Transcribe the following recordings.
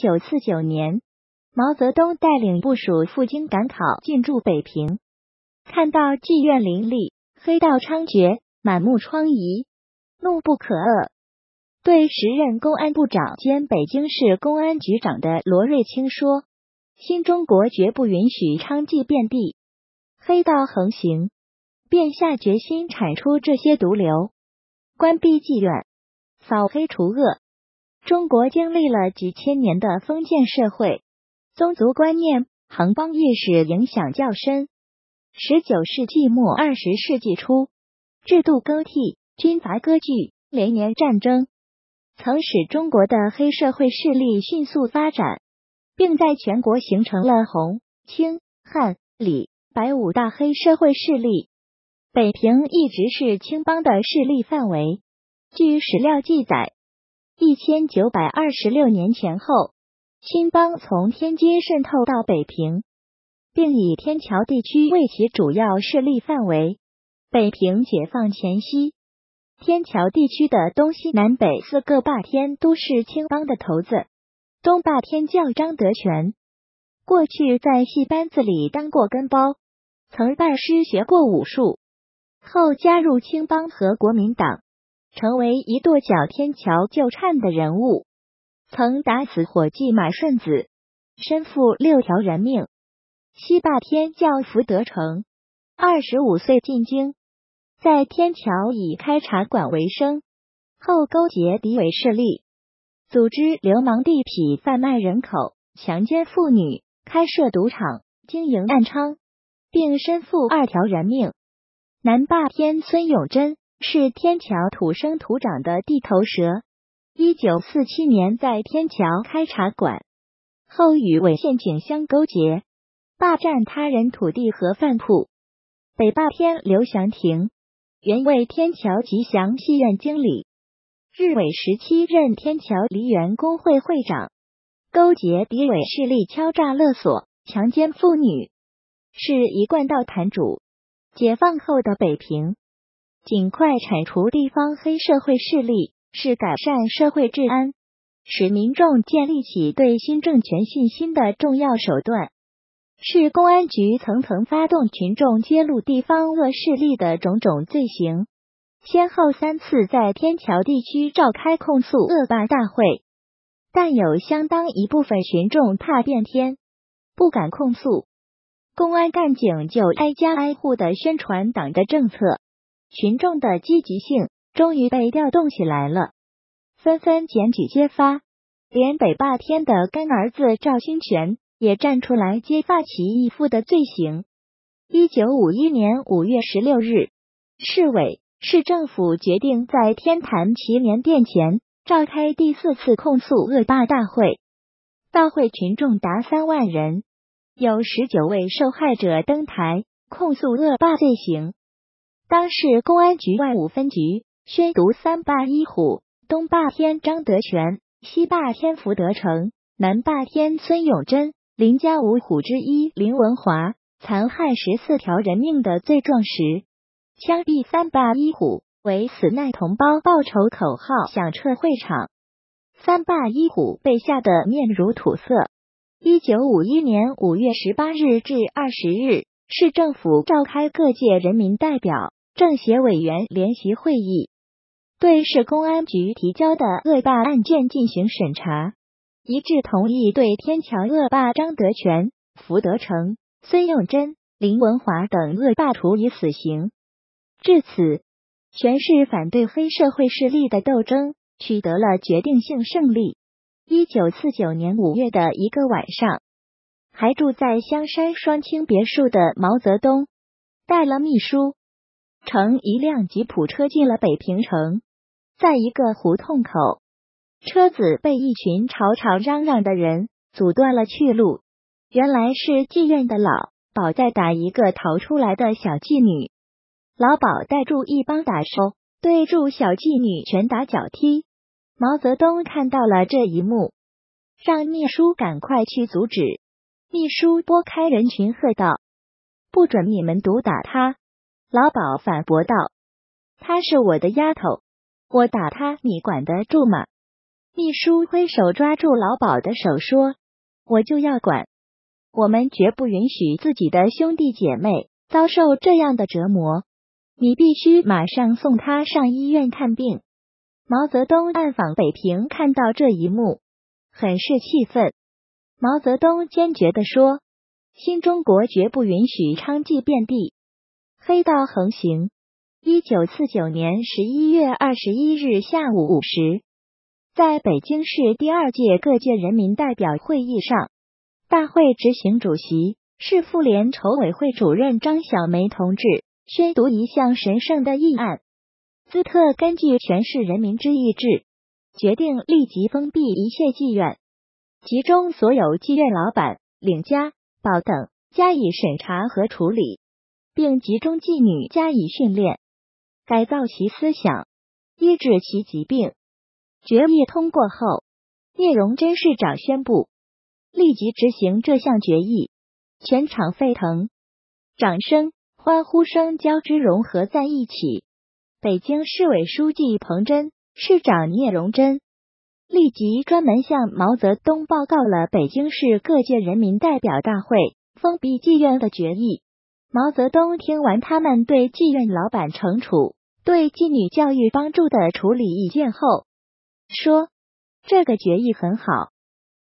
九四九年，毛泽东带领部属赴京赶考，进驻北平，看到妓院林立，黑道猖獗，满目疮痍，怒不可遏，对时任公安部长兼北京市公安局长的罗瑞卿说：“新中国绝不允许娼妓遍地，黑道横行。”便下决心铲除这些毒瘤，关闭妓院，扫黑除恶。中国经历了几千年的封建社会，宗族观念、横邦意识影响较深。十九世纪末二十世纪初，制度更替、军阀割据、连年战争，曾使中国的黑社会势力迅速发展，并在全国形成了红、青、汉、李、白五大黑社会势力。北平一直是青帮的势力范围。据史料记载，一千九百二十六年前后，青帮从天津渗透到北平，并以天桥地区为其主要势力范围。北平解放前夕，天桥地区的东西南北四个霸天都是青帮的头子。东霸天叫张德全，过去在戏班子里当过跟包，曾拜师学过武术。后加入青帮和国民党，成为一跺脚天桥就颤的人物，曾打死伙计马顺子，身负六条人命。西霸天叫福德成，二十五岁进京，在天桥以开茶馆为生，后勾结敌伪势力，组织流氓地痞贩卖人口、强奸妇女、开设赌场、经营暗娼，并身负二条人命。南霸天孙永贞。是天桥土生土长的地头蛇。一九四七年在天桥开茶馆，后与伪县警相勾结，霸占他人土地和饭铺。北霸天刘祥廷原为天桥吉祥戏院经理，日伪时期任天桥梨园工会会长，勾结敌伪势力敲诈勒索、强奸妇女，是一贯道坛主。解放后的北平，尽快铲除地方黑社会势力，是改善社会治安、使民众建立起对新政权信心的重要手段，是公安局层层发动群众揭露地方恶势力的种种罪行。先后三次在天桥地区召开控诉恶霸大会，但有相当一部分群众怕变天，不敢控诉。公安干警就挨家挨户的宣传党的政策，群众的积极性终于被调动起来了，纷纷检举揭发。连北霸天的干儿子赵兴全也站出来揭发其义父的罪行。一九五一年五月十六日，市委市政府决定在天坛祈年殿前召开第四次控诉恶霸大会，大会群众达三万人。有十九位受害者登台控诉恶霸罪行。当市公安局外五分局宣读三霸一虎：东霸天张德全，西霸天福德成，南霸天孙永贞，林家五虎之一林文华残害十四条人命的罪状时，枪毙三霸一虎为死难同胞报仇口号响彻会场，三霸一虎被吓得面如土色。一九五一年五月十八日至二十日，市政府召开各界人民代表、政协委员联席会议，对市公安局提交的恶霸案件进行审查，一致同意对天桥恶霸张德全、福德成、孙永贞、林文华等恶霸处以死刑。至此，全市反对黑社会势力的斗争取得了决定性胜利。一九四九年五月的一个晚上，还住在香山双清别墅的毛泽东，带了秘书，乘一辆吉普车进了北平城。在一个胡同口，车子被一群吵吵嚷嚷的人阻断了去路。原来是妓院的老鸨在打一个逃出来的小妓女，老鸨带住一帮打手，对住小妓女拳打脚踢。毛泽东看到了这一幕，让秘书赶快去阻止。秘书拨开人群，喝道：“不准你们毒打他！”老鸨反驳道：“她是我的丫头，我打她，你管得住吗？”秘书挥手抓住老鸨的手说：“我就要管，我们绝不允许自己的兄弟姐妹遭受这样的折磨。你必须马上送他上医院看病。”毛泽东暗访北平，看到这一幕，很是气愤。毛泽东坚决地说：“新中国绝不允许娼妓遍地，黑道横行。”一九四九年十一月二十一日下午五时，在北京市第二届各界人民代表会议上，大会执行主席是妇联筹委会主任张小梅同志宣读一项神圣的议案。兹特根据全市人民之意志，决定立即封闭一切妓院，集中所有妓院老板、领家、保等加以审查和处理，并集中妓女加以训练，改造其思想，医治其疾病。决议通过后，聂荣臻市长宣布立即执行这项决议，全场沸腾，掌声、欢呼声交织融合在一起。北京市委书记彭真、市长聂荣臻立即专门向毛泽东报告了北京市各界人民代表大会封闭妓院的决议。毛泽东听完他们对妓院老板惩处、对妓女教育帮助的处理意见后，说：“这个决议很好。”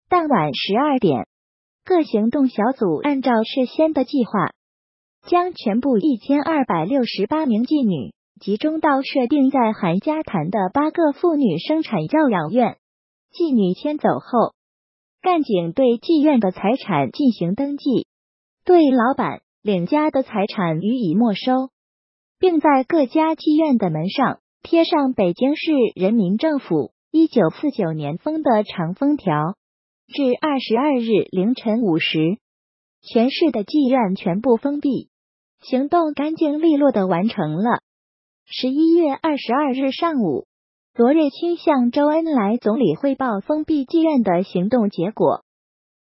当晚十二点，各行动小组按照事先的计划，将全部一千二百六十八名妓女。集中到设定在韩家潭的八个妇女生产教养院，妓女迁走后，干警对妓院的财产进行登记，对老板领家的财产予以没收，并在各家妓院的门上贴上北京市人民政府一九四九年封的长封条。至二十二日凌晨五时，全市的妓院全部封闭，行动干净利落的完成了。十一月二十二日上午，罗瑞卿向周恩来总理汇报封闭妓院的行动结果。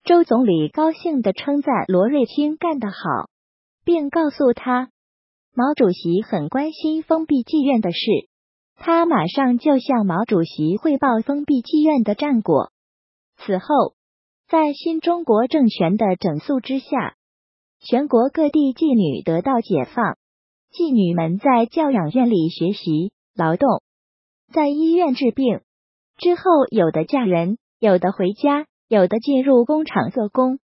周总理高兴地称赞罗瑞卿干得好，并告诉他，毛主席很关心封闭妓院的事。他马上就向毛主席汇报封闭妓院的战果。此后，在新中国政权的整肃之下，全国各地妓女得到解放。妓女们在教养院里学习、劳动，在医院治病之后，有的嫁人，有的回家，有的进入工厂做工，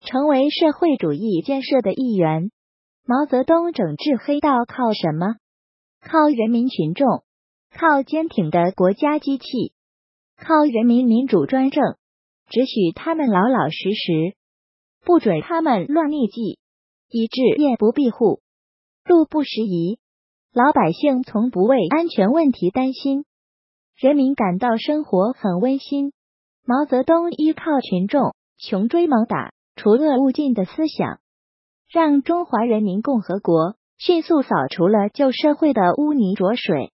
成为社会主义建设的一员。毛泽东整治黑道靠什么？靠人民群众，靠坚挺的国家机器，靠人民民主专政，只许他们老老实实，不准他们乱逆纪，以致夜不闭户。路不拾遗，老百姓从不为安全问题担心，人民感到生活很温馨。毛泽东依靠群众穷追猛打、除恶务尽的思想，让中华人民共和国迅速扫除了旧社会的污泥浊水。